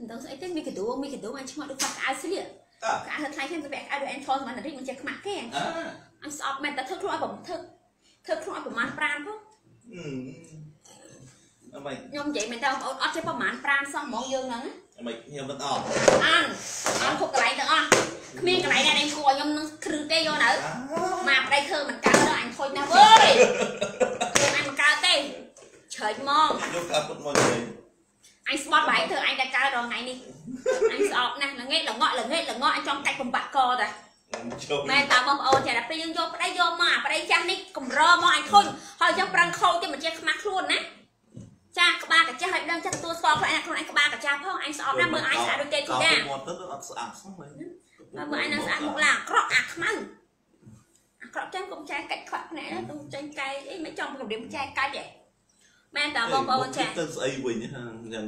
មិនដឹងស្អីទេមីកាដូមីកាដូអញឆ្ងល់ដូចកាក់ៅស្លៀកអើកាក់ៅថ្លៃខ្ញុំទៅកាក់ៅដូចអញឈរសម្រាប់រីកមិនចេះខ្មាក់គេអើអញស្អប់មែនតែធ្វើខ្លួនឲ្យបំធ្វើធ្វើខ្លួនឲ្យប្រមាណប្រានផងអឺអីខ្ញុំនិយាយមែនតើបងប្អូនអត់ចេះប្រមាណប្រានសោះហ្មងយើងហ្នឹងអីខ្ញុំមិនអត់អានអត់គ្រប់កន្លែងទាំងអស់គ្មានកន្លែងណាដែលគួរឲ្យខ្ញុំនឹងគ្រឹះទេយកនៅមកប្តីធ្វើមិនកើតដល់អញខូចណាស់វើយខ្លួនអញមិនកើតទេជ្រែកហ្មងយកកាពុតមកនិយាយ អញស្បត់បែរធ្វើអញតែកើតដល់ថ្ងៃនេះអញស្អប់ណាស់ល្ងាចល្ងក់ល្ងាចល្ងក់អញចង់កាច់បំបាក់កតាជុំមែនតើបងប្អូនចាដល់ពេលយើងយកប្តីយកមកអាប្តីចាស់នេះកម្រមកអញខូចហើយចឹងប្រឹងខូចទៅមិនចេះខ្មាស់ខ្លួនណាចាក្បាលកាចាស់ឲ្យដឹងចិត្តទទួលស្គាល់ខ្លួនឯងខ្លួនឯងក្បាលកាចាស់ផងអញស្អប់ណាស់មើលអញស្អាតដូចទេធីតាមកទៅអត់ស្អាតសោះវិញហើយមើលអញនឹងស្អាតមុខឡាអាក្រក់អាខ្មៅអាក្រក់ចឹងកុំចែកកាច់ខ្វាក់ភ្នែកណាទុំចេញកែអីមិនចង់គម្រាមចែកកាច់ទេ មែនតើបងប្អូនចាទៅស្អីវិញហ្នឹងយ៉ាង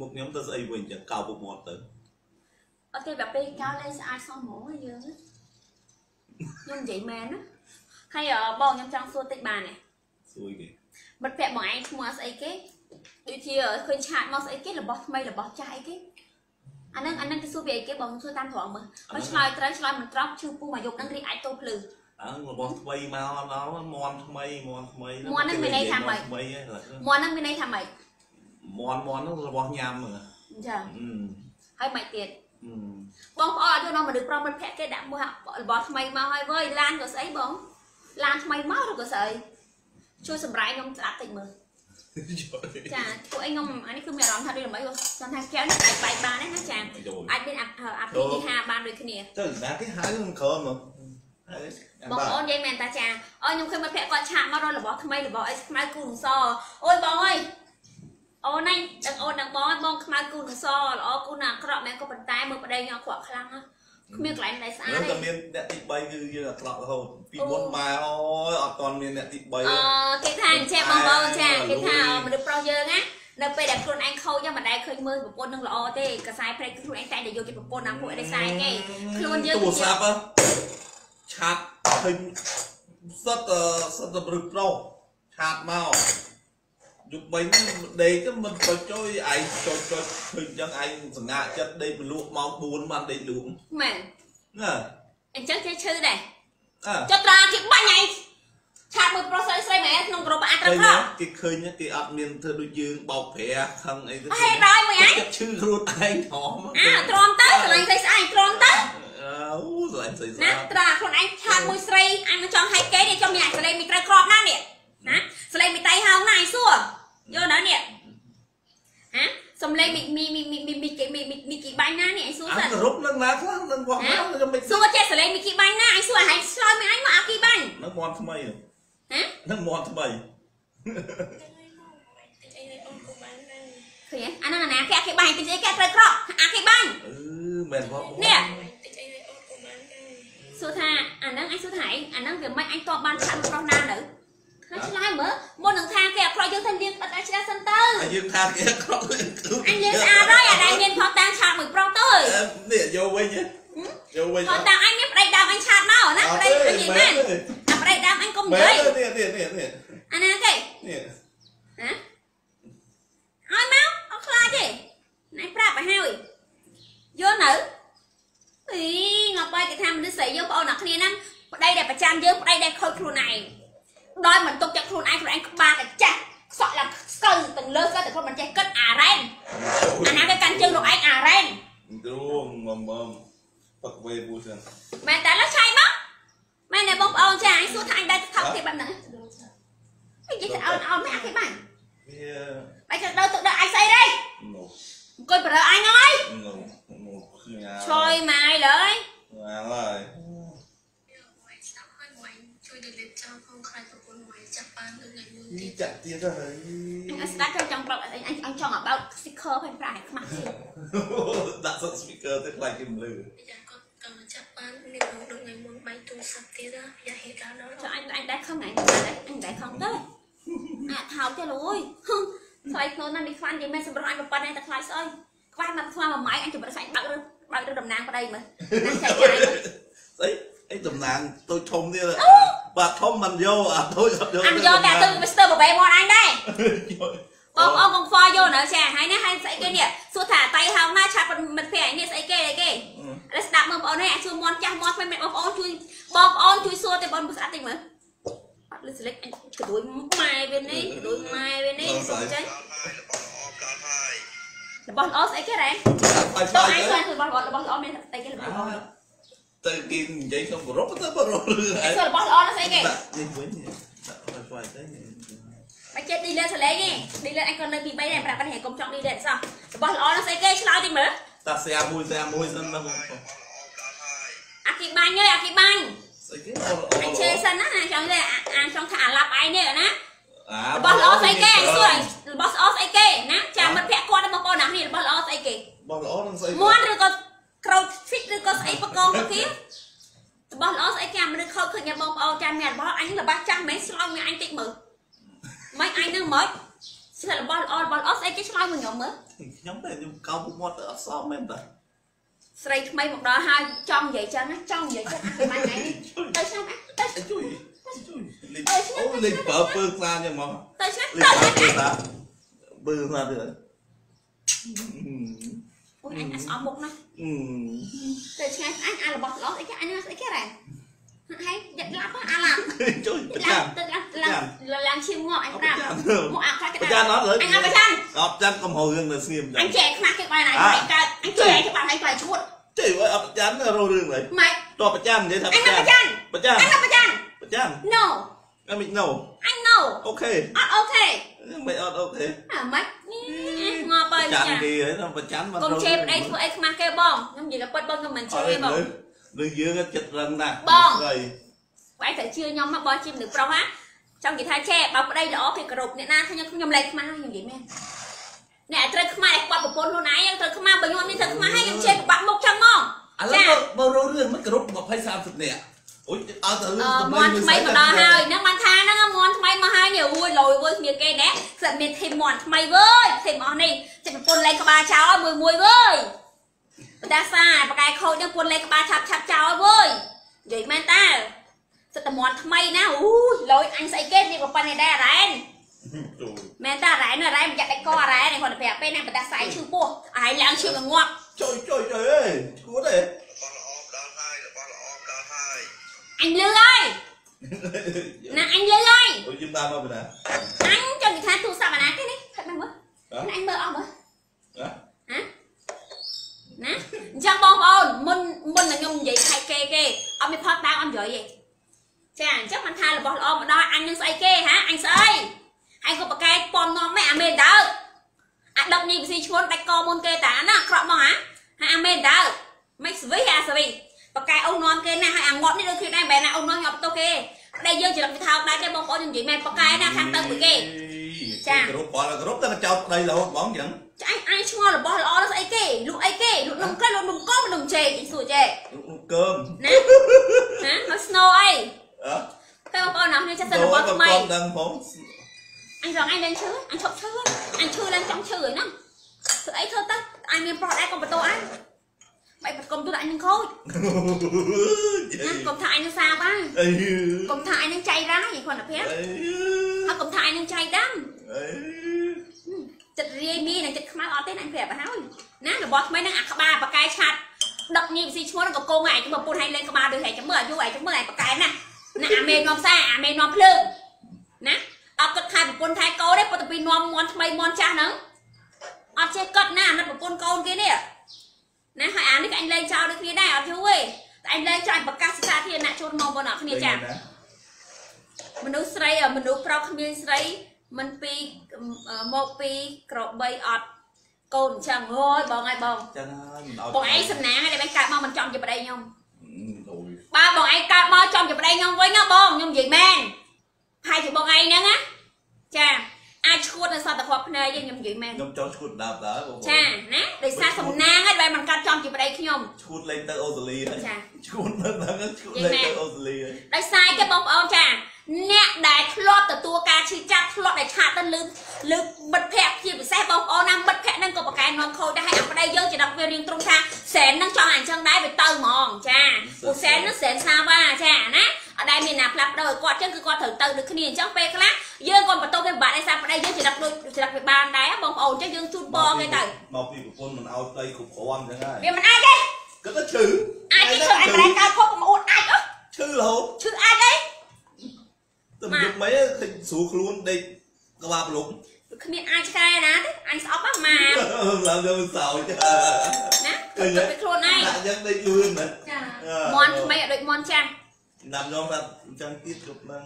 មុខខ្ញុំទៅស្អីវិញចឹងកោពុកមាត់ទៅអត់ទេបែបពេលកោលេងស្អាតសោះហ្មងយើងខ្ញុំនិយាយមែនណាហើយបងខ្ញុំចង់សួរតិចបានទេសួយគេមិត្តភក្តិបងឯងឈ្មោះស្អីគេដូចជាឃើញឆាតមកស្អីគេរបស់ថ្មីរបស់ចាស់អីគេអាហ្នឹងអាហ្នឹងទៅសួរពីអីគេបងសួរតាមត្រង់មើលហើយឆ្លើយត្រូវឆ្លើយមិនត្រង់ឈឺពុះមកយកហ្នឹងរីកអាចទៅភ្លឺ អើរបស់ថ្មីមកដល់មន់ថ្មីមន់ថ្មីមាន់ហ្នឹងមានន័យថាម៉េចថ្មីហ្នឹងមន់ហ្នឹងមានន័យថាម៉េចមន់មន់ហ្នឹងរបស់ញ៉ាំហ្នឹងអញ្ចឹងអឺហើយមិនទៀតអឺបងប្អូនអត់យកនាំមនុស្សប្រុសមិត្តភក្តិគេដាក់មួយរបស់ថ្មីមកហើយវើយឡានក៏ស្អីបងឡានថ្មីមកឬក៏ស្អីជួយសម្រាយខ្ញុំស្ដាប់តិចមើលចាពួកអីខ្ញុំអានេះគឺមានអារម្មណ៍ថាដូចល្បីគាត់ចង់ថាកែវនេះអាចបែកបានដែរណាចាចូលអាចមានអាអាពីទី5បានដូចគ្នាទៅណាគេហៅនឹងក្រមមកហើយ បងប្អូននិយាយមែនតាចាអើខ្ញុំឃើញមិត្តភក្តិគាត់ឆាតមករករបស់ថ្មីរបស់អីខ្មៅគូនសអូយបងអើយអូនហ្នឹងដឹងអូនដឹងបងបងខ្មៅគូនសល្អគូនអាក្រក់មែនក៏ប៉ុន្តែមើលប្តីខ្ញុំអាក្រក់ខ្លាំងណាស់គ្មានកន្លែងណៃស្អាតនឹងទេតែមានអ្នកទី3គឺយើងអាក្រក់រហូតពីមុនម៉ែអូយអត់តន់មានអ្នកទី3អឺគេថាអញ្ចឹងបងប្អូនចាគេថាមនុស្សប្រុសយើងណានៅពេលដែលខ្លួនឯងខូចមិនដែលឃើញមើលប្រពន្ធនឹងល្អទេកសែព្រៃគឺខ្លួនឯងតែតែយកជាប្រពន្ធណាពួកឯងខ្សែគេខ្លួនយើងទូរស័ព្ទ ឆាតឃើញសិតសិតប្រុសប្រុសឆាតមកយុគបីនេះដេកទៅមិនទៅជួយឯងចូលចូលឃើញចឹងឯងសង្ហាចិត្តដេកមលក់ម៉ោង4បានដេកលក់មែនណាអញ្ចឹងគេឈឺដែរអើចុះត្រាគេបាញ់ឯងឆាតមើលប្រុសស្រីស្រីមែនក្នុងក្រុមអាត្រឹឃើមញខោគេឃើញគេអត់មានធ្វើដូចយើងបោកប្រាខឹងអីទៅហេតុដល់មួយឯងចិត្តឈឺខ្លួនឯងធំអាទ្រាំទៅកន្លែងស្រីស្អាតទ្រាំទៅ អូស្លាញ់ស្អីស្ណាអាតត្រាខ្លួនឯងឆាតមួយស្រីអញមិនចង់ឲ្យគេនេះចង់មានអាសលេងមីត្រូវក្របណានេះណាសលេងមីតៃហោងណាអញសួរយកនៅនេះហ៎សំលេងមីមីមីមីមីមីគេមីមីមីគីបាញ់ណានេះអញសួរអើសិនគោរពនឹងណាខ្លះនឹងវោះមកខ្ញុំមិនសួរចេះសលេងមីគីបាញ់ណាអញសួរឲ្យឯងឆ្លើយមិនអញមកអាគីបាញ់នឹងមន់ថ្មីហ៎នឹងមន់ថ្មីឃើញអាហ្នឹងអាណាគេអាគីបាញ់តិចអីគេត្រូវក្រក់អាគីបាញ់អឺមែនបងនេះ សួរថាអាហ្នឹងអញសួរថាឯងអាហ្នឹងវាមិនអញតបបានឆាត់ប្រុសណានៅហើយឆ្លើយមើលមុននឹងថាគេអក្រក់យើងទៅលៀងអត់អាចឆ្លាសិនទៅហើយយើងថាគេក្រក់អញលៀងស្អាតហើយអាដែលមានផតតាមឆាតមួយប្រុសទៅនេះយកវិញយកវិញផតតាមអញមានប្តីដើមអញឆាតមកណាប្តីនិយាយមែនអាប្តីដើមអញកុំនិមែយានយនេះនេះនេះនេះអាណាគេនេះហ៎ឲ្យមកអត់ខ្លាចទេណៃប្រាប់ឲ្យហើយយកនៅ អីងាប់បាយគេថាមនុស្សស្រីយើងបងប្អូនអ្នកគ្នាហ្នឹងប្តីដែលប្រចាំយើងប្តីដែលខូចខ្លួនឯងដោយមិនទុកចិត្តខ្លួនឯងខ្លួនឯងក្បាលតែចាស់ខ្សក់ឡើងស្កើទាំងលើស្កើតែខ្លួនមិនចេះគិតអារ៉ែនអាណាគេកាន់ជើងលោកឯងអារ៉ែនទ្រូងមកមកប៉កវេពូសិនមែនតែឡើយឆៃមកមែនទេបងប្អូនចាអញសួរថាអញដែរថោកគេបែបហ្នឹងអីនិយាយទៅអោនអោនមិនអាគេបាញ់វាបាយទៅដល់ទៅដល់អញស្អីទេនោះអង្គុយប្រើអញហើយ នោះនោះគឺញ៉ាឆ្លើយម៉ាយលើយអាឡើយស្ដាប់ហើយមួយជួយ delete ចោលផងខ្លាចប្រពន្ធមួយចាប់បានដូចថ្ងៃមុននេះទៀតចាក់ទៀតហើយអញស្ដាប់ទៅចង់ប្រាប់អញអញអញចង់ឲ្យបើក sticker ផងប្រាក់ឲ្យខ្មាស់ទៀតដាក់សុត speaker ទៅខ្លាចគេមិនលឺយ៉ាងគាត់ក៏ចាប់បាននេះផងដូចថ្ងៃមុនបាយទូរស័ព្ទទៀតយ៉ាហេតុដល់ដល់ចុះអញអញដែរខំអញដែរអញដែរខំទៅអាថោកទេលោកអើយថ្លៃខ្លួនណាស់នេះខ្វាន់និយាយមែនសម្រាប់អញប៉ុណ្ណេះតែថ្លៃស្អីខ្វះមកខ្វះមួយម៉ៃអញជម្រះសាច់បើករើ បើករើតំណាងប្តីមើលណាចែកចាយមើលស្អីអីតំណាងតូចធំទៀតបាទធំមិនយកអាតូចអត់យកអញយកតែទៅ Mr. បបេមកអញដែរបងប្អូនកុំខ្វល់យកនៅចាហើយណាហើយស្អីគេនេះសួរថាតៃហៅងណាឆាប់មិនភ័យនេះស្អីគេអីគេឥឡូវស្ដាប់មើលបងប្អូននេះអាចជួយមន់ចាស់មន់មិនបងប្អូនជួយបងប្អូនជួយសួរទៅបងស្ដាប់តិចមើលអត់លឺស្លេចអញក្ដួយម៉ែវានេះក្ដួយម៉ែវានេះសុំចេះ របស់ល្អស្អីគេរ៉ែបាយតោះបាយអញទៅឃើញរបស់របស់ល្អមានស្អីគេរបស់ល្អទៅគេនិយាយក្នុងប្រពទៅប្រពរឿងអញសួររបស់ល្អស្អីគេដាក់នេះវិញដាក់បាយបាយទៅមិនចេះឌីលឺសលេងទេឌីលឺអញក៏នៅពី3ដែរប្រាប់តែកុំចង់ឌីលឺអត់សោះរបស់ល្អស្អីគេឆ្លើយតិចមើលតាស្រាមួយស្រាមួយសិនណាបងអាគីបាញ់អើយអាគីបាញ់ស្អីគេអញឆេសិនណាអញចង់ទេអញចង់ថាអាឡាប់ឯងនេះណាអា របស់ល្អស្អីគេសួររបស់ល្អស្អីគេណាចាំមិត្តភក្តិគាត់បងប្អូនណាគ្នារបស់ល្អស្អីគេបងល្អនឹងស្អីមន់ឬក៏ក្រូច fit ឬក៏ស្អីបកងទៅគេរបស់ល្អស្អីគេអាមនុស្សខូចឃើញបងប្អូនចាំមានរបស់អញរបស់ចាស់មិនឆ្លោយមួយអញតិចមើលមិនអញនឹងមិនស្លាប់របស់ល្អរបស់ល្អស្អីគេឆ្លោយមួយខ្ញុំមើលខ្ញុំតែខ្ញុំកោពុកមាត់ទៅអត់សមមែនតាស្រីថ្មីមកដល់ហើយចង់និយាយចឹងណាចង់និយាយចឹងអាមិនថ្ងៃនេះទៅឆ្នាំណាទៅជួយជួយ លេងអូលេងបើពើខ្លាចឹងមកទៅឆ្នាំលេទៅងបើពើតាបើខ្លាទៅអូអញអត់ស្អប់មុខណាអឺទៅឆ្ងាយអញអារបស់ល្អស្អីគេអញស្អីគេរ៉ែហើយយកឡាប់អាឡាប់ជួយប្រឡាចាំប់ទៅឡាប់ឡាប់ឡើងឈាមងក់អញអត់ប្ប្ររាប់ចាំមកអាខាត់គេប្រចាំអត់លើអញអត់ប្រចាំអត់ចាំកុំហៅរឿងទៅស្ងៀមអចាំញចែកខ្មាស់គេបានហើយអញកើតអញចែកគេបានហើយគាត់ឈួតជួយអត់ប្រចាំទៅរោរឿងហើយម៉េចតបប្រចាំនិយាយថាអញអត់ប្រចាំប្រចាំអញអត់ប្រចាំ ប្រចាំ no អត់មិន no អញ no អូខេអត់អូខេមិនអត់អូខេអាម៉េចងប់បើចាំចាគេហើយប្រចាំមិនកុំជេរប្តីធ្វើអីខ្មាស់គេបងខ្ញុំនិយាយទៅពិតបងខ្ញុំមិនជេរទេបងនឹងយើងចិត្តរឹងណាស់បងស្រីបែរទៅជឿខ្ញុំមកបងជិះមនុស្សប្រុសណាចង់និយាយថាចេះបើប្តីល្អគេគោរពអ្នកណាខ្ញុំខ្ញុំលែងខ្មាស់ខ្ញុំនិយាយមែនអ្នកឲ្យត្រូវខ្មាស់ឲ្យគាត់ប្រពន្ធខ្លួនឯងត្រូវខ្មាស់បើខ្ញុំនេះត្រូវខ្មាស់ឲ្យខ្ញុំជេរប្របាក់មុខចឹងមកឥឡូវបើរោរឿងមិនគ្រប់20 30នាក់ អូយអត់ទៅអឺមន់ថ្មីមកដល់ហើយហ្នឹងបានថាហ្នឹងមន់ថ្មីមកហើយនេះអូយលយវើគ្នាគេណែស្រាប់មានធីមមន់ថ្មីវើយធីមអស់នេះចិត្តប្រពន្ធលែងក្បាលចោលមួយមួយវើយបដាសាបកែខូចហ្នឹងប្រពន្ធលែងក្បាលឆាប់ឆាប់ចោលវើយនិយាយមែនតើសិតតែមន់ថ្មីណាអូយលយអញស្អីគេនេះក៏ប៉ុណ្ណេះដែរអរ៉ែនចូលមែនតើអរ៉ែនអរ៉ែនមិនចាក់ដាច់កអរ៉ែនឯងគាត់ទៅប្រាប់ពេលណាបដាសាយឈឺពោះអាយឡើងឈឺងាប់ជួយជួយជួយអើយគួរទេអញលឺហើយណាអញលឺហើយអូយយើងបានមកពីណាអញ ចង់និយាយថាទូរស័ព្ទអាណាគេនេះខិតមើលមើលណាអញមើលអស់មើលហ៎ណាអញ្ចឹងបងប្អូនមុនមុននឹងខ្ញុំនិយាយខែកគេគេអត់មានផតតាមអត់និយាយទេចាអញ្ចឹងមិនថារបស់ល្អមកដល់អញនឹងស្អីគេហាអញស្អីអញក៏ប្រកែកពំនាំម៉ែអាមេដើអាដឹកញីវិស័យឈ្មោះដាច់កមុនគេតាណាអាក្រក់មកហាហើយអាមេដើមិនស្វីអាស្វី ប្រកែអូននាំគេណាហើយអាងាត់នេះដូចគ្នាដែរបែរណាអូននាំញាប់ទៅគេតែយើងច្រឡំទៅថោកដែរទេបងប្អូនខ្ញុំនិយាយមែនប្រកែណាខាងទៅមួយគេចាគ្រប់បងគ្រប់តែចោតប្តីរហូតបងចឹងចាអញអញឆ្ងល់របស់ល្អដល់ស្អីគេលក់អីគេលក់នំក្រិចលក់នំកងនំចេកអីសួរចេះកើមណាណាមកស្នូអីអើតែបងប្អូនអរគ្នាចាស់សិនរបស់ថ្មីបងដឹងផងអញរងអញលែងឈឺអញឈប់ឈឺអញឈឺឡើងចង់ឈឺហើយហ្នឹងធ្វើអីធ្វើទៅអញមានប្រុសដែរកុំបន្ទោអញ បែបកុំទូអញនឹងខូចណាកុំថាអញនឹងសាបាអីកុំថាអញនឹងចៃរាយគាត់ណាភ័ក្រហើយកុំថាអញនឹងចៃដាំចិត្តរាយមីនឹងចិត្តខ្មៅអត់ទេអញប្រាប់ទៅហើយណារបស់ថ្មីហ្នឹងអាក្បាលបកាយឆាត់ដឹកញីវិស័យឈ្មោះនឹងក៏កងឯងទៅពុនឲ្យលេងក្បាលដូចឯងចាំមើលអាយុឯងចាំមើលឯងបកាយណាណាអាមេនាំសាអាមេនាំភ្លើងណាអត់គិតថែប្រពន្ធថែកូនទេពុតទៅពីនាំមន់ថ្មីមន់ចាស់ហ្នឹងអត់ចេះគិតណាអាណិតប្រពន្ធកូនគេនេះ ណាហើយអានេះក៏អញលេងចោលដូចគ្នាដែរអត់យូរទេតែអញលេងចោលអញប្រកាសសាធារណៈជូនមកបងប្អូនគ្នាចាមនុស្សស្រីមនុស្សប្រុសគ្មានស្រីមិនពីមកពីក្របីអត់កូនអញ្ចឹងអូយបងហើយបងចឹងហើយមិនបងឯងសំណាងហើយដែលបានកើតមកមិនចំជាប្តីខ្ញុំអូយបើបងឯងកើតមកចំជាប្តីខ្ញុំវិញណាបងខ្ញុំនិយាយមែនហើយជាបងឯងហ្នឹងណាចា អាចឈួតនៅសតភពភ្នែកខ្ញុំនិយាយមែនខ្ញុំចង់ឈួតដាប់ដែរបងចាណាដោយសារសំណាងហើយដែលមិនកាត់ចំជាប្តីខ្ញុំឈួតលេងទៅអូស្ត្រាលីហើយចាឈួតនៅហ្នឹងឈួតលេងទៅអូស្ត្រាលីហើយដោយសារគេបងប្អូនចាអ្នកដែលធ្លាប់ទទួលការឈឺចាប់ធ្លាប់ដែលឆាតទៅលឺលឺមិត្តភក្តិជាពិសេសបងប្អូនណាមិត្តភក្តិហ្នឹងក៏ប្រកែនាំខូចដែរហើយអាប្តីយើងចំណុចវារៀងត្រង់ថាសែនហ្នឹងចង់អញ្ចឹងដែរវាទៅហ្មងចាពូសែនហ្នឹងសែនសាវ៉ាចាណាអត់ដែលមានណាផ្លាស់ប្ដូរឲ្យគាត់ចឹងគឺគាត់ត្រូវទៅដូចគ្នាអញ្ចឹងពេលខ្លះ យើងក៏បន្ទោគេពិបាកដែរសារប្តីយើងច្រឹកដូចច្រឹកវាបានដែរបងប្អូនចឹងយើងជូនពរគេទៅមកពីប្រពន្ធមិនឲ្យប្តីគ្រប់គ្រាន់អញ្ចឹងហើយវាមិនអាចទេគាត់ទៅឈឺអាចទេធ្វើឲ្យប្រែកើតខុសកុំអួតអាចអស់ឈឺរហូតឈឺអាចអីទៅយប់មិនឃើញស្រួលខ្លួនដេកក្បាលប្រឡប់គ្មានអាចឆ្កែណាទេអញស្អប់ហ្នឹងម៉ាឡើងទៅសោចណាទៅទៅខ្លួនឯងដាក់យ៉ាងដេកលឿនណាចាមន់ថ្មីអត់ដូចមន់ចាស់ដាំញោមថាអញ្ចឹងទៀតគ្រប់ហ្នឹង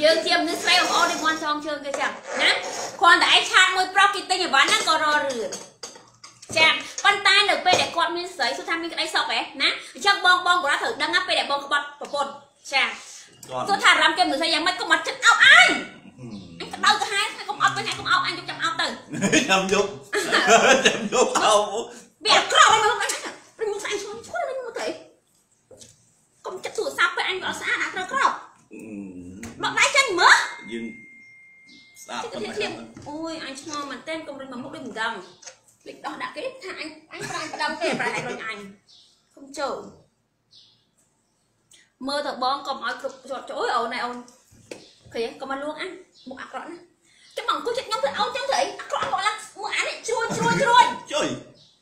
យើងជាមនុស្សស្រីបងប្អូនដូចមន់ចងជើងគេចឹងណាគ្រាន់តែឯងឆាតមួយប្រុសគេទិញអីវ៉ាន់ហ្នឹងក៏ររឿងចាប៉ុន្តែនៅពេលដែលគាត់មានស្រីសុទ្ធថាមានក្តីសុខហ៎ណាអញ្ចឹងបងបងក៏ត្រូវដឹងណាពេលដែលបងក្បត់ប្រពន្ធចាគាត់ទោះថាអារម្មណ៍គេមិនស្អីយ៉ាងម៉េចក៏មកចិត្តអោបអញអញក្តៅទៅហើយកុំអត់ទៅហើយកុំអោបអញយកចាំអោបទៅចាំយប់ចាំយប់អោវាអាក្រក់ហើយមកអញព្រមស្អីឈ្មោះឈ្មោះនេះមកទៅកុំចិត្តទូរស័ព្ទពេលអញក៏អត់ស្អាតអាក្រក់ក្រក់ មកដៃចាញ់មើលយើងស្អាតជិះប៉ុណ្ធៀបណាធៀបអូយអញឆ្ងល់មែនតើកុំរិញមកមុខដូចមិនដឹងភ្លេចដោះដាក់គេថាអញអញប្រាញ់ផ្ដំគេប្រាញ់ឲ្យរុញអញកុំចូលមើលទៅបងកុំឲ្យគ្រប់ជាប់ចូលអូនឯអូនឃើញកុំមកលួងអញមុខអាក្រក់ណាចាំបងអង្គុយចិត្តខ្ញុំទៅអូនចឹងទៅអីអាក្រក់មកឡើងមើលអានេះជ្រួយជ្រួយជ្រួយជួយ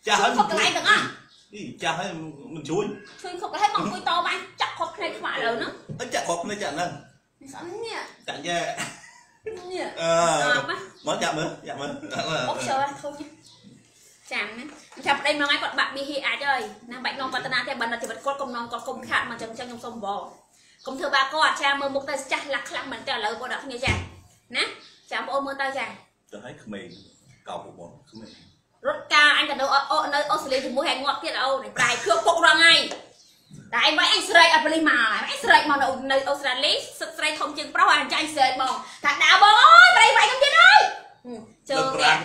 ចាស់ហើយខុសកន្លែងទាំងអស់នេះចាស់ហើយមិនជួយជួយខុសកន្លែងមកអង្គុយតបាញ់ចាក់ខុសភ្នែកខ្វាក់ឥឡូវហ្នឹងអញ្ចឹងគាត់ភ្នែកចាក់ហ្នឹង នេះស្អីនេះចាក់យ៉ែនេះអឺស្អាតណាស់មកចាក់មើលចាក់មើលអូខ្ជិលធូរចាំណាចាំប្តីមកហើយគាត់បាក់ប៊ីហ៊ីអាចហើយណាបាច់នំបតនាទេបើនៅជីវិតគាត់កុំនំគាត់កុំខាត់មកចឹងចឹងខ្ញុំសុំបងកុំធ្វើបាបគាត់ចាមើលមុខទៅចាស់លាក់ខ្លាំងមែនតើឥឡូវគាត់ដាក់គ្នាចាណាចាំបងអូនមើលទៅចាទៅឲ្យក្មេងកោប្រពន្ធក្មេងរត់ការអញទៅនៅអូនៅអូស្ត្រាលីជាមួយហែងងាប់ទៀតអូនប្រែគ្រឿងពុករងហើយ តែឯងមកអញស្រែកអត់ប៉លីសមកអញស្រែកមកនៅនៅអូស្ត្រាលីសិតស្រែកធំជាងប្រុសអញចាញ់ស្រែកមកថាដើរបងអើយប្រៃវាយខ្ញុំទៀតហើយជើទៅងប្រាំង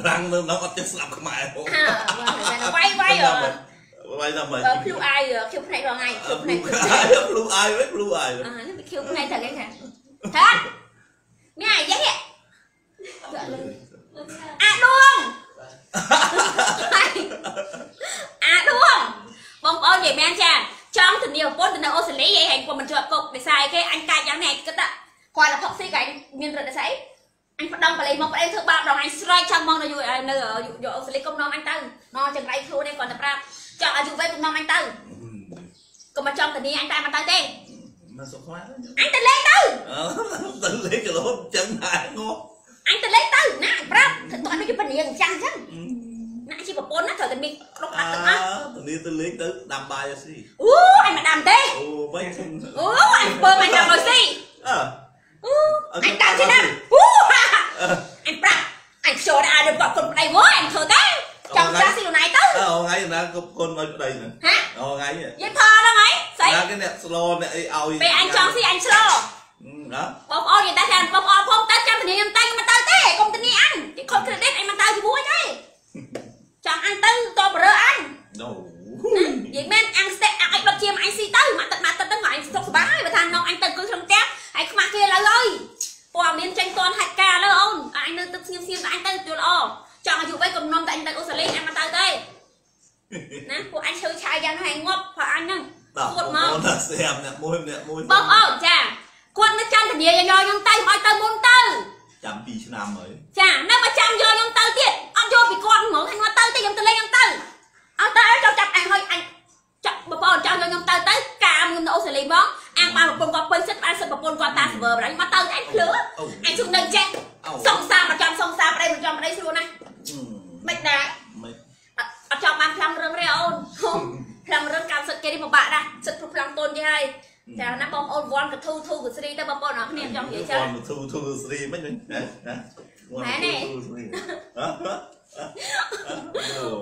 ប្រាំងនៅនោះអត់ចេះស្ដាប់ខ្មែរហ៎ហាវាយវាយអឺវាយដល់មិនភ្លូអាយឃ្លូភ្នែករងហើយឃ្លូភ្នែកភ្លុអាយភ្លុអាយអឺនេះឃ្លូភ្នែកទៅគេថាថាមានអាយ៉េអាដួងអាដួង បងប្អូននិយាយមែនចាចង់ធានាប្រពន្ធទៅនៅអូស្ត្រាលីឯងគាត់មិនជាប់គុកដោយសារអីគេអញកាច់យ៉ាងនេះគិតថាគាត់តែផឹកស៊ីក៏អញមានរត់ដោយសារអីអញផ្ដំបលីមកប្តីធ្វើបាបដល់អញស្រែកចាំមកនៅនៅយកអូស្ត្រាលីកុំនាំអញទៅណចង្រៃខ្លួនឯងគាត់តែប្រាប់ចង់អាយុវែងកុំនាំអញទៅកុំមកចង់ធានាអញតែមកទៅទេមកសុខខ្មែរអញទៅលេងទៅអឺទៅលេងចលោចឹងដែរងប់អញទៅលេងទៅណាអញប្រាប់ទៅអត់ដូចជាពនាងអញ្ចឹង អញ្ចឹងណាជាប្រពន្ធណាត្រូវតែមានគ្រប់អើអត់ទាំងអស់ទៅនេះទៅលេងទៅដាំបាយឲ្យស៊ីអូអញមិនដាំទេអូវិញអូអញពើអញចាំឲ្យស៊ីអើអូអញដាំជាណាអូអញប្រាប់អញខ្ជិលដែរដល់គាត់គុនប្តីមកអញធ្វើទេចង់ចាស់ស៊ីលណៃទៅអើថ្ងៃណាគ្រប់គុណឲ្យប្តីហ្នឹងហាអូថ្ងៃនេះនិយាយផលហ្នឹងហើយស្អីណាគេអ្នកស្លអ្នកអីឲ្យពេលអញចង់ស៊ីអញឆ្លោណាបងប្អូននិយាយតែថាបងប្អូនផងទៅចាំធានាខ្ញុំតែខ្ញុំមិនទៅទេកុំធានាអញទីខុស credit អញមិនទៅជាមួយទេច ង់អញទៅតបរើអញណូនិយាយមែនអាំងស្ទេកអាក់ឲ្យដុតជាមអញស៊ីទៅមកទឹកមកទឹកទៅមកអញសុខសប្បាយបើថានំអញទៅគឺក្នុងផ្ទះហើយខ្មាស់គេលើហើយព័ត៌មានចេញតនហាច់ការលើអូនអញនៅទឹកស្ងៀមស្ងៀមអញទៅយល់ល្អចង់អាយុវែងកំណំតែអញទៅអូស្ត្រាលីអញមិនទៅទេណាពួកអញឈឺឆាយយ៉ាងណាស់ហើយងាប់ព្រោះអញហ្នឹងដល់ពួតមកអូនថាស្រាប់អ្នកមួយអ្នកមួយបងប្អូនចាគាត់នៅចាំធានាយកខ្ញុំទៅឲ្យទៅមុនទៅ ចាំ2ឆ្នាំហើយចានៅមកចាំយកខ្ញុំទៅទៀតអត់យកពីគាត់ហ្មងខ្ញុំទៅទេខ្ញុំទៅលេងខ្ញុំទៅអត់ទៅឲ្យចាប់ចាប់អញហើយអញចាប់បងប្អូនចង់យកខ្ញុំទៅទៅកាមខ្ញុំនៅអូស្ត្រាលីមកអាងបានប្រពន្ធគាត់ពេញសិទ្ធបានសិទ្ធប្រពន្ធគាត់តា server បណ្ដាញមកទៅអញភ្លឺអូអញជុំនៅចេះអូសងសាមកចាំសងសាប្តីមកចាំប្តីស្រួលណាស់មិនដែរមិនអត់ចង់បានផ្លាំងរឹងទេអូនផ្លាំងរឹងកម្មសិទ្ធគេនេះពិបាកណាស់សិទ្ធព្រោះផ្លាំងតូនទេហើយ ចាណាបងប្អូនវ៉ាន់កធូធូកស្រីទៅបងប្អូនអរគ្នាចង់និយាយចឹងធូធូស្រីមិនណាណាម៉ែនេះធូស្រីហ៎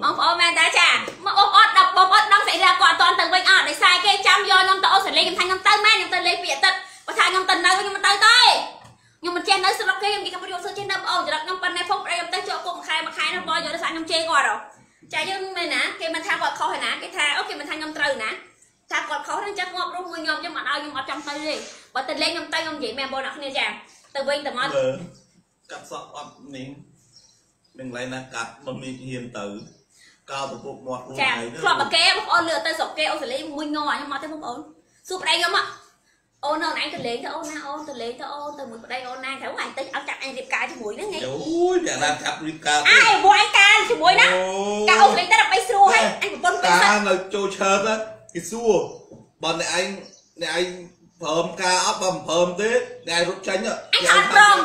បងប្អូនមែនតាចាមកបងប្អូនដល់បងប្អូនដឹងស្អីថាគាត់អត់តន់ទៅវិញអត់ដោយសារគេចាំយកខ្ញុំទៅអូស្ត្រាលីខ្ញុំថាខ្ញុំទៅមែនខ្ញុំទៅលេងពីអាទិត្យបើថាខ្ញុំទៅនៅខ្ញុំមិនទៅទេខ្ញុំមិនចេះនៅស្រុកគេខ្ញុំនិយាយថាខ្ញុំសើចេះនៅបងអូនចរិតខ្ញុំប៉ុណ្ណេះផងប្តីខ្ញុំទៅជាប់គុកមួយខែមួយខែនោះបងយកដោយសារខ្ញុំជេរគាត់ហ៎ចាយើងមែនណាគេមិនថាគាត់ខុសឯណាគេថាអូគេមិនថាខ្ញុំត្រូវណា ថាគាត់ខុសហ្នឹងចឹងងាប់រស់មួយខ្ញុំខ្ញុំអត់ឲ្យខ្ញុំអត់ចង់ទៅទេបើទៅលេងខ្ញុំទៅខ្ញុំនិយាយមែនបងប្អូនគ្នាចាទៅវិញទៅមកមើលកាត់សក់អត់នេះនឹងឡៃណាកាត់មិនមានហ៊ានទៅកោតពុកមាត់ខ្លួនចាឯងធ្លាប់មកគេបងប្អូនលឿទៅស្រុកគេអូស្ត្រាលីមួយងខ្ញុំអត់ទេបងប្អូនសួរប្តីខ្ញុំមកអូនអូនឯងទៅលេងទៅអូនណាអូនទៅលេងទៅអូនទៅមួយប្តីអូនណាត្រូវអញទៅឲ្យចាក់អញរៀបការជាមួយហ្នឹងហីអូយយ៉ាងណាចាប់រៀបការអាយមួយអញការជាមួយណាការអូនលេងទៅដើម្បីស្រួលហើយអញប្រពន្ធពេញកាសិននៅចូលឆើត គេសួរបើអ្នកឯងអ្នកឯងព្រមការអត់បើមិនព្រមទេអ្នកឯងរត់ចេញអត់ព្រម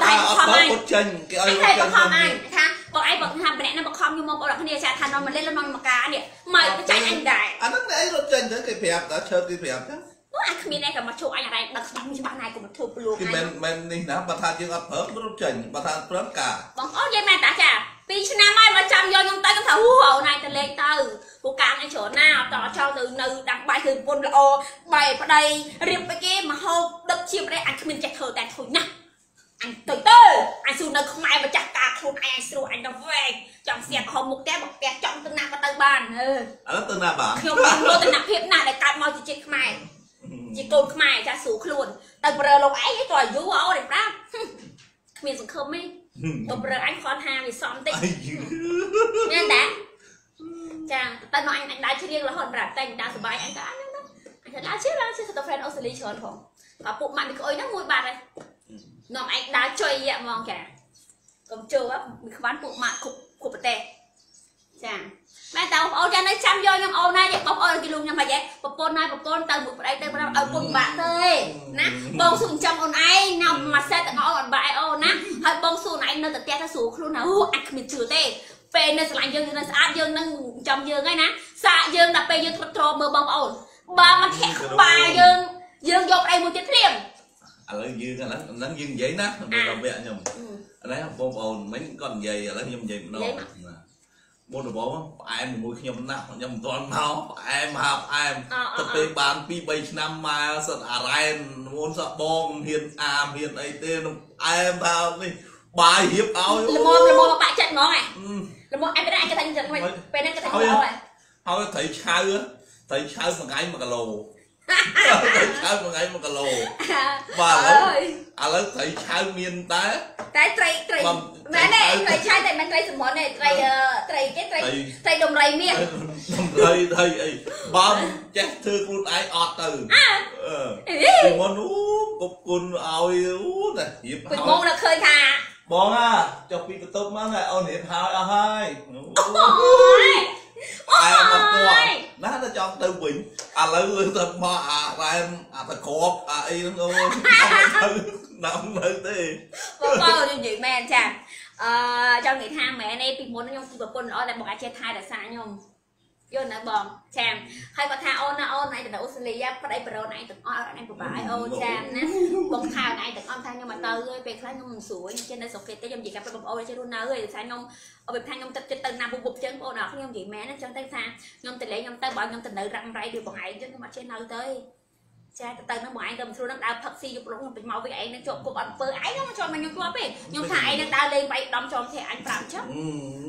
រត់ចេញគេឲ្យអញរតែត់ចេបញខំអញថាបងឯងបងថាម្នាក់នឹងបខំខ្ញុំមកបងប្អូនគ្នាចាថានំមកលេងលំនំមកការនេះមកបច្ចេកអញដែរអាហ្នឹងអ្នកឯងរត់ចេញទៅគេប្រាប់តើឆើតគេប្រាប់ចឹងអូអញគ្មានឯងក៏មកជួបអញអរ៉ៃដឹកច្បាស់ច្បាស់ណាស់ក៏មកធ្វើព្រលួងគេអញមិនមិននេះណាបើថាយើងអត់ព្រមរត់ចេញបើថាព្រមការបងអូននិយាយមែនតាចា 2ឆ្នាំហើយមកចាំយកខ្ញុំទៅខ្ញុំថាហូអូនឯងទៅលេងទៅពូកាអញច្រើនណាអត់តចោលទៅនៅដាំបាយគឺប្រពន្ធល្អបាយប្តីរៀបไปគេមកហូបដឹកជាប្តីអញគ្មានចេះធ្វើតែធុញណាស់អញទៅទៅអញស៊ូនៅខ្មែរម្ចាស់ការខ្លួនឯងអញស្រួលអញទៅវែងចង់ស្ទាក់ហុំមុខផ្ទះមកផ្ទះចង់ទៅណាក៏ទៅបានអឺឥឡូវទៅណាបានខ្ញុំមានមោទនភាពណាស់ដែលកើតមកជាជាតិខ្មែរជាកូនខ្មែរចាស់ស្រួលខ្លួនទៅប្រើលោកឯងឯងក៏អាយុអូនឯងប្រាំគ្មានសង្ឃឹមទេ ទៅប្រើអញខនថាវាសំតិចអីយឺមែនតាចាតែមកអញអញដើរជ្រៀងរហូតប្រាប់តែអញដើរសុបាយអញទៅអញហ្នឹងអញទៅដើរជ្រៀងឡើងជ្រៀងទៅ friend អូស្ត្រាលីច្រើនផងអាពួកម៉ាក់មីក្អុយហ្នឹងមួយបាត់ហើយនាំអញដើរចុយហ្មងចាកុំជើមីខ្វាន់ពួកម៉ាក់គ្រប់គ្រប់ប្រទេសចា មែនតើបងប្អូនចានៅចាំយកខ្ញុំអូនណាយបងប្អូនគេលុំខ្ញុំមកយេប្រពន្ធណាប្រពន្ធទៅមួយប្តីទៅប្រាប់ឲ្យពុនបាក់ទេណាបងស៊ូចិញ្ចឹមអូនឯងញ៉ាំមួយសេតទាំងអស់អត់បាក់ឯអូនណាហើយបងស៊ូអូនឯងនៅតែផ្ទះទៅស្រួលខ្លួនណាអូអញគ្មានជឿទេពេលនៅឆ្លាញ់យើងនៅស្អាតយើងនឹងចំយើងហើយណាសាកយើងដល់ពេលយើងទ្រទ្រមើលបងប្អូនបើមកធាក់ក្បាលយើងយើងយកប្តីមួយទៀតភ្លាមឥឡូវយើងឥឡូវហ្នឹងយើងនិយាយណាដល់វគ្គខ្ញុំឥឡូវបងប្អូនមិញគាត់និយាយឥឡូវខ្ញុំនិយាយម្ដងណា មុនដំបូងផ្អែមជាមួយខ្ញុំណាស់ខ្ញុំមិនទាន់មកផ្អែមហាផ្អែមអអទៅពេលបាន2 3ឆ្នាំមកសិតអារ៉ែនមុនសក់បងហ៊ានអាមហ៊ានអីទេនឹងផ្អែមថានេះបាយរៀបឲ្យល្មមល្មមមកបាក់ចិត្តហ្មងហ៎អឺល្មមអញពេលអញគេថាចឹងមិនពេលហ្នឹងគេថាហើអូយហ៎ហើយត្រីឆៅត្រីឆៅមួយថ្ងៃ1គីឡូត្រី ឆៅមួយថ្ងៃ1គីឡូបាទឥឡូវអើយឥឡូវត្រីឆៅមានតែតែត្រីត្រីបងមែនទេត្រីឆៃតែមិនត្រីសមុនទេត្រីអឺត្រីគេត្រីត្រីត្រីដំរីមាសត្រីត្រីអីបើមិនចេះធ្វើខ្លួនឯងអត់ទៅអើអឺអីពីមុនអូគប់គុណឲ្យអូតែរៀបពីហើមកយនៅឃើញថាបងអាចុះពីបន្ទប់មកណាអូនរៀបហើយអស់ហើយអូយ អែមអត់ទាន់ណាតែចង់ទៅវិញឥឡូវលើទៅមកអារ៉ែមអាតក្របអាអីហ្នឹងអូនទៅណាំនៅទេបងប្អូនខ្ញុំនិយាយមែនចាអឺចង់និយាយថាមែនទេពីមុនខ្ញុំគឺប្រពន្ធល្អតែបងអាចចេះថែរក្សាខ្ញុំ យល់ណាបងចាហើយគាត់ថាអូនណាអូនឯងទៅអូស្ត្រាលីប្តីប្រូនឯងទាំងអស់ឯងពិបាកឲ្យអូនចាណាបងខៅឯងទាំងអស់ថាខ្ញុំមកទៅហើយពេលខ្លះខ្ញុំមិនស្រួលខ្ញុំចេះនៅស្រុកគេទេខ្ញុំនិយាយកាប់បងប្អូនចេះរស់នៅហើយដោយសារខ្ញុំអត់ពីថាខ្ញុំទឹកចិត្តទៅណាពុបពុបចឹងបងប្អូនអរខ្ញុំនិយាយមែនអញ្ចឹងទៅថាខ្ញុំទៅលេងខ្ញុំទៅបើខ្ញុំទៅនៅរ៉ាំរ៉ៃដូចបងឯងចឹងខ្ញុំអត់ចេះនៅទៅ ចាទៅទៅនឹងបងឯងទៅមិនស្រួលនឹងដើរផឹកស៊ីយប់ព្រលឹមខ្ញុំពេញមកវិញឯងនឹងជាប់គុកអត់អំពើឯងនឹងមកជាប់មកខ្ញុំជាប់ទេខ្ញុំថាឯងនឹងដើរលេងវាយដំចំទេអញប្រាប់អញ្ចឹង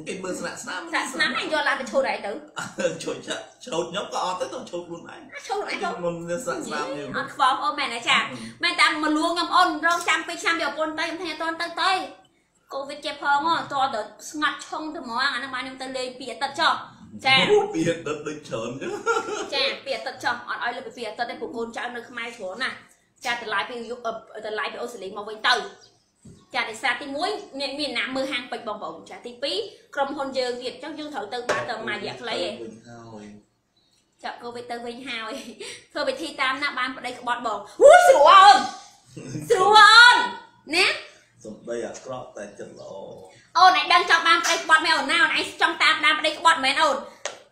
គេមើលស្នាក់ស្នាមសាក់ស្នាមឯងយកឡានទៅឈូតឯងទៅជួយចាក់ឆ្នោតខ្ញុំក៏អត់ទៅទៅឈប់ខ្លួនឯងឈូតឯងទៅមុនមានស្នាក់ស្នាមខ្ញុំអត់ខ្វល់អូនមែនទេចាមែនតែមកលួងខ្ញុំអូនរងចាំ2ឆ្នាំយកប្រពន្ធទៅខ្ញុំថាអត់ទៅទៅកូវីដចេះផងហ៎តើទៅស្ងាត់ឆុងទៅហ្មងអាហ្នឹងបានខ្ញុំទៅលេងពីអាទិត្យចុះ ចាពីដិតដូចច្រើនចឹងចាពីអាទិត្យចុះអត់ឲ្យលើពីអាទិត្យទេព្រោះកូនចៅនៅខ្មែរច្រើនណាស់ចាតម្លាយពីយុតម្លាយពីអូស្ត្រាលីមកវិញទៅចាទីសាទី1មានមានណាមើលហាងពេជ្របងប្អូនចាទី2ក្រុមហ៊ុនយើងទៀតអញ្ចឹងយើងត្រូវទៅបានទៅមួយរយៈខ្លីឯងវិញហើយចាក់កូវីដទៅវិញហើយធ្វើវិធីតាមណាបានប្តីក្បត់បងវូស្រួលអូនស្រួលអូនណាសំដីអាក្រក់តែចិត្តល្អ អូនឯងដឹងចង់បានប្តីក្បត់មែនអូនណាអូនឯងចង់តាមដានប្តីក្បត់មែនអូន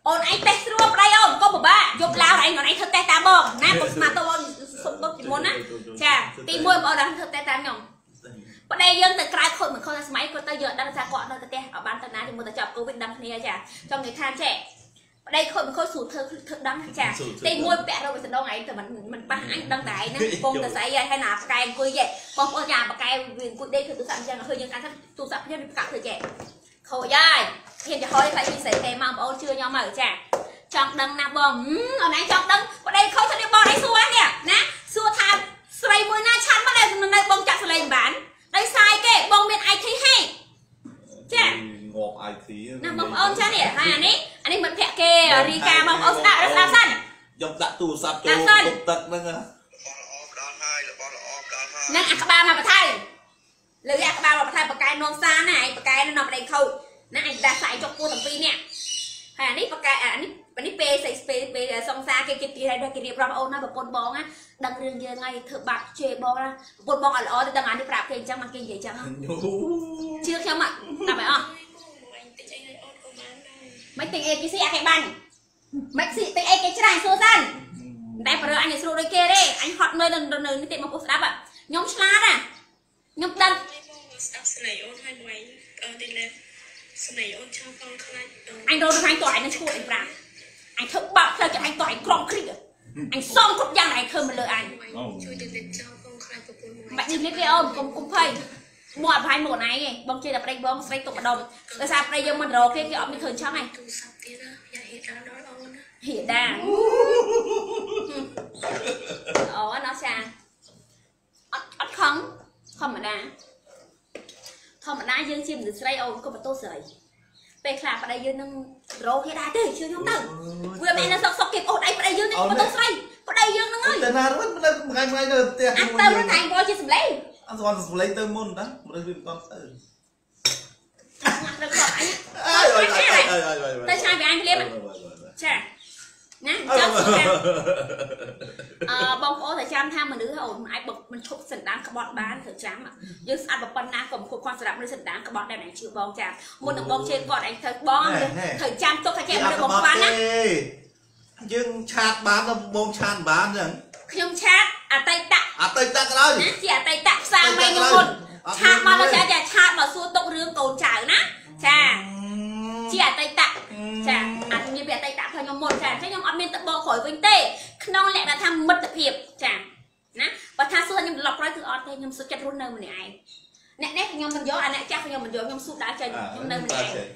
អូនឯងតេះស្រួលប្តីអូនកុំពិបាកយប់ឡើងឯងអូនឯងធ្វើតេះតាមបងណាពុកស្មាតទៅអូនសុំទុកពីមុនណាចាទី1បងអូនដឹងធ្វើតេះតាមខ្ញុំប្តីយើងទៅក្រៅខូចមិនខូចតែសម័យគាត់ទៅយកដឹងថាគាត់នៅទៅផ្ទះឲ្យបានទៅណាទីមួយទៅចាប់កូវីដដឹងគ្នាចាចង់និយាយថាចេះ ប្តីខូចមិនខូចស្រួលធ្វើធ្វើដឹងចាទីមួយពាក់រោគសណ្ដងឯងទៅមិនមិនប៉ះអញដឹងតែឯងហ្នឹងពងទៅស្អីហើយហើយណាប្រកែអង្គុយទេបងប្អូនយ៉ាប្រកែវាអង្គុយដេកធ្វើទូរស័ព្ទអញ្ចឹងឃើញយើងកាន់ថាទូរស័ព្ទខ្ញុំវាប្រកាក់ធ្វើចេះខូចហើយហ៊ានចំហយខ្លាចពីស្រីទេមកបងប្អូនជឿខ្ញុំមកចាចង់ដឹងណាបងអូនឯងចង់ដឹងប្តីខូចទៅនេះបងឯងសួរនេះណាសួរថាស្រីមួយណាឆាន់មកដែលនៅបងចាក់សលេងបានដោយសារគេបងមាន IT ហេចា ងាប់ IT ណាបងប្អូនចានេះហើយអានេះអានេះមិត្តភក្តិគេរីកាបងប្អូនស្ដាប់ស្ដាប់សិនខ្ញុំដាក់ទូរស័ព្ទចូលដាក់សិនទុកទឹកហ្នឹងបងល្អផ្ដល់ហើយល្នឹងអាក្បាលមកបន្ថៃលើអាក្បាលមកបន្ថៃបកកែនំសាណាឯងបកកែនៅប្តីខូចណាអញដាស់ស្អែកចុកពោះទាំងពីរនេះហើយអានេះបកកែអានេះអានេះពេលស្អីពេលពេលសង្សារគេគេទីហើយគេរៀបរាប់អូនណាប្រពន្ធបងណាដឹងរឿងយើងហើយធ្វើបាត់ជេរបងណាប្រពន្ធបងអត់ល្អទៅដឹងអានេះប្រាប់គេអញ្ចឹងមកគេនិយាយអញ្ចឹងញូជឿខ្ញុំអត់តាមឲ្យអស់ មិនទិញអីគេស៊ីអាគេបាញ់មិនស៊ីទិញអីគេច្រាញ់សួរសិនតែបើរើអញឲ្យស្រួលដូចគេទេអញហត់នៅនៅនៅនេះទៀតមកពុះស្ដាប់ខ្ញុំឆ្លាតណាខ្ញុំដឹងហើយបងស្ដាប់ស្នេហ៍អូនហើយមួយអឺទីលេស្នេហ៍អូនចង់ផងខ្លាចអូនអញរត់ទៅអញតោះអញនឹងឈួតអញប្រាំអញធ្វើបាបផ្លូវចិត្តអញតោះអញក្រំគ្រីកអញសំគ្រប់យ៉ាងដែលអញធ្វើមកលើអញជួយទៅលេចចោលផងខ្លាចប្រពន្ធមួយបាច់នេះនេះទេអូនកុំកុំភ័យ មកអត់ផាញ់មកណៃទេបងជឿតែប្តីបងស្រីទុកម្ដុំដោយសារប្តីយើងមិនរកគេគេអត់មានឃើញឆង់ឯងទូរស័ព្ទទៀតណាយ៉ាហេតុដល់ដល់អូនណាហៀដាអូណោះចាអត់អត់ខំធម្មតាធម្មតាយើងជាមនុស្សស្រីអូនក៏បន្ទោស្រីពេលខ្លះប្តីយើងនឹងរកគេដែរទេជឿខ្ញុំទៅវាមិននៅសុកសុកគេអូនឯងប្តីយើងនឹងបន្ទោស្រីប្តីយើងនឹងហើយតែណារត់មិនថ្ងៃថ្ងៃទៅផ្ទះអញទៅនឹងតែងបងជាសម្លេង អត់ស្គាល់សម្លេងទៅមុនតាមើលវាមិនទៅឆ្ងាត់ទៅគាត់អញអើយអើយអើយអើយអើយទៅឆ្ងាយពីអញភ្លាមចាណាអញ្ចឹងសុំថាអឺបងប្អូនតែចាំថាមនុស្សអូនអាចបុកមិនឈប់សន្តានក្បត់បានត្រូវចាំយើងស្អាតប៉ុណ្ណាក៏មិនគួរខ្វះសម្រាប់មនុស្សសន្តានក្បត់ដែរណាជឿបងចាមុននឹងបងជេរគាត់ឯងត្រូវបងត្រូវចាំទុកថាចេះមនុស្សបងបានណាយើងឆាតបានទៅបងឆាតបានចឹង ខ្ញុំឆាតអតីតអតីតក៏ដោយណាជាអតីតផ្សារមីខ្ញុំមុនឆាតមកដល់ចាចាឆាតមកសួរទុករឿងកូនចៅណាចាជាអតីតចាអត់មានពីអតីតផ្លូវខ្ញុំមុនចាអញ្ចឹងខ្ញុំអត់មានទៅបកក្រោយវិញទេក្នុងលក្ខណៈថាមិត្តភាពចាណាបើថាសួរខ្ញុំត្រឡប់ក្រោយគឺអត់ទេខ្ញុំសុខចិត្តរស់នៅម្នាក់ឯងអ្នកនេះខ្ញុំមិនយកអាអ្នកចាស់ខ្ញុំមិនយកខ្ញុំស៊ូដើរចេញខ្ញុំនៅម្នាក់ឯង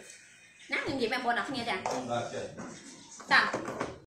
ណាខ្ញុំនិយាយបែបបងអ្នកគ្នាចាបាទចេះតា